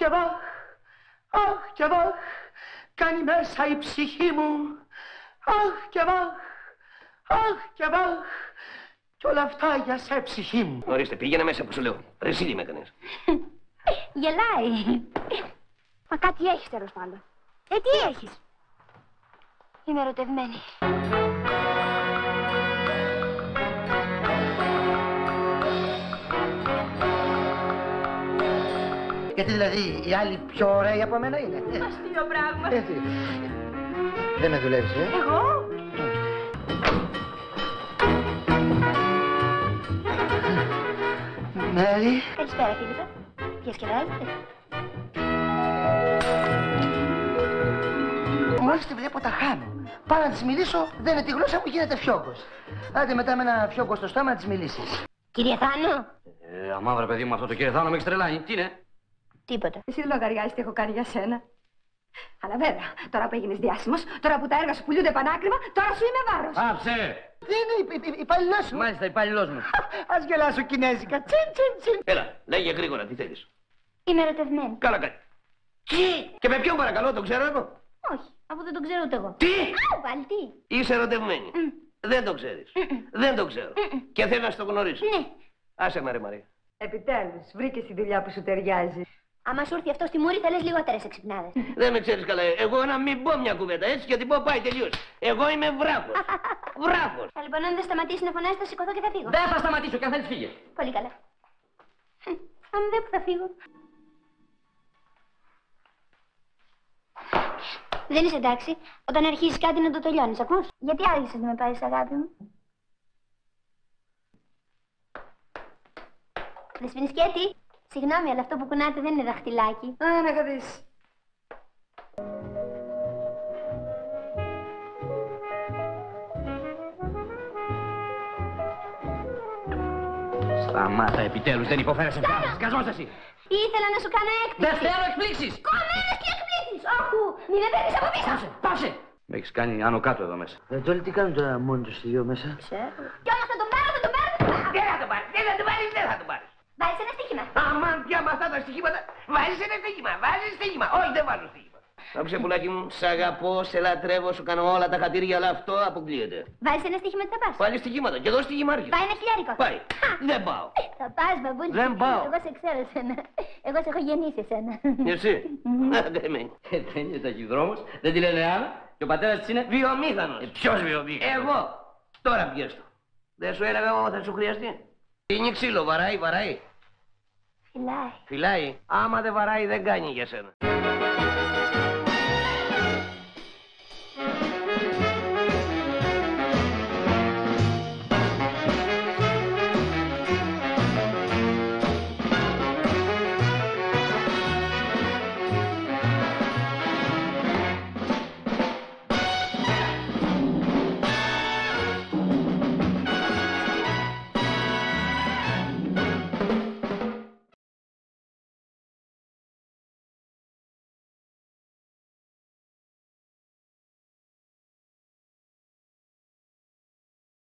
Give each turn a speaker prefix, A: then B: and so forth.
A: και βαχ, αχ και βαχ, κάνει μέσα η ψυχή μου. Αχ και βαχ, αχ και βαχ, κι όλα αυτά για σε ψυχή μου.
B: Ορίστε, πήγαινε μέσα που σου λέω. Ρεσίλι με έκανες.
C: Γελάει. Μα κάτι έχεις τέλος πάντων. Ε, τι έχεις; Είμαι ερωτευμένη.
A: Γιατί δηλαδή οι άλλοι πιο ωραίοι από μένα είναι.
C: Αστείο πράγμα.
A: Έτσι. Δεν με δουλεύεις, ε;
C: Εγώ;
A: Μέρι.
C: Καλησπέρα, Φίλιππε. Διασκεδάζετε.
A: Μόλις τη βλέπω τα χάνω. Πάω να της μιλήσω, δεν είναι τη γλώσσα μου, γίνεται φιόγκος. Άντε μετά με ένα φιόγκο στο στόμα να της μιλήσεις.
C: Κύριε Θάνο.
B: Ε, αμάβρα παιδί μου αυτό το κύριε Θάνο με έχει τρελάνει. Τι είναι;
C: Τίποτα.
D: Εσύ δεν λογαριάζεις τι έχω κάνει για σένα. Αλλά βέβαια, τώρα που έγινες διάσημος, τώρα που τα έργα σου πουλούνται πανάκριβα, τώρα σου είμαι βάρος.
B: Άψε!
A: Τι είναι η, η, η υπαλληλός σου.
B: Μάλιστα, υπάλληλό μου.
A: Ας γελάσω κινέζικα. Τσιν, τσιν, τσιν.
B: Έλα, λέγε γρήγορα, τι θέλεις.
C: Είμαι ερωτευμένη.
B: Καλά κάνει. Τι! Και με ποιον παρακαλώ, το ξέρω εγώ;
C: Όχι, αφού δεν το ξέρω ούτε εγώ.
B: Τι!
C: Άου, πάλι τι;
B: Είσαι ερωτευμένη.
C: Μμ.
B: Δεν το ξέρεις. Δεν το ξέρω. Και θέλω να στο γνωρίσω.
C: Ναι.
B: Άσε με ρε Μαρία.
D: Επιτέλους, βρήκες τη δουλειά που σου ταιριάζει.
C: Άμα σου έρθει αυτό στη μούρη, θα λες λιγότερες εξυπνάδες.
B: Δεν με ξέρεις καλά. Εγώ να μην πω μια κουβέντα έτσι και την πω πάει τελείως. Εγώ είμαι βράχος. βράχος.
C: Θα λοιπόν, αν δεν σταματήσει να φωνάζει, θα σηκωθώ και θα φύγω.
B: Δεν θα σταματήσω και αν θέλεις φύγε.
C: Πολύ καλά. Χμ, Αν δεν που θα φύγω. Δεν είσαι εντάξει. Όταν αρχίσει κάτι να το τελειώνεις, ακούς; Γιατί άργησε να με πάρεις, αγάπη μου; Δεσποινισκέτη. Συγγνώμη, αλλά αυτό που κουνάτε δεν είναι δαχτυλάκι.
D: Α, να δεις.
B: Σταμάτα επιτέλους, δεν υποφέρεσαι πια. Σκασμός εσύ.
C: Ήθελα να σου κάνω έκπληξη;
B: Δεν θέλω εκπλήξεις.
C: Κομμένες και εκπλήξεις. Όχου, μη με παίρνεις από πίσω.
B: Πάσε, πάσε. Με έχεις κάνει άνω κάτω εδώ μέσα.
A: Ε, τώρα τι κάνουν τώρα μόνοι τους οι δυο μέσα;
C: Ξέρω. Κι όμως θα τον πάρω, θα τον πάρω, θα τον πάρω.
B: Δεν θα το πάρει, δεν θα το πάρει, δεν θα το πάρει.
C: Βάζεις ένα στοίχημα.
B: Αμάν πια με αυτά τα στοιχήματα. Βάζεις ένα στοίχημα, βάζεις στοίχημα. Όχι, δεν βάζω στοίχημα. Άκουσε πουλάκι μου, σ' αγαπώ, σε λατρεύω, σου κάνω όλα τα χατήρια, αλλά αυτό αποκλείεται.
C: Βάζεις ένα στοίχημα τι θα πας.
B: Πάλι στοιχήματα, και εδώ στοιχημάρχη.
C: Πάει ένα χιλιάρικο.
B: Πάει. Δεν πάω.
C: Θα πας, μπαμπούλη.
B: Δεν πάω.
C: Εγώ σε ξέρω εσένα. Εγώ σε έχω γεννήσει εσένα.
B: Εσύ. Δεν με. Δεν είναι ταχυδρόμος, δεν τη λένε άλλα. Και ο πατέρας της είναι βιομήχανος. Ποιος βιομήχανος; Εγώ. Τώρα πιες το. Δεν σου έλεγα εγώ θα σου χρειαστεί. Είναι ξύλο, βαράει, βαράει.
C: Φυλάει.
B: Φυλάει. Άμα δεν βαράει δεν κάνει για σένα.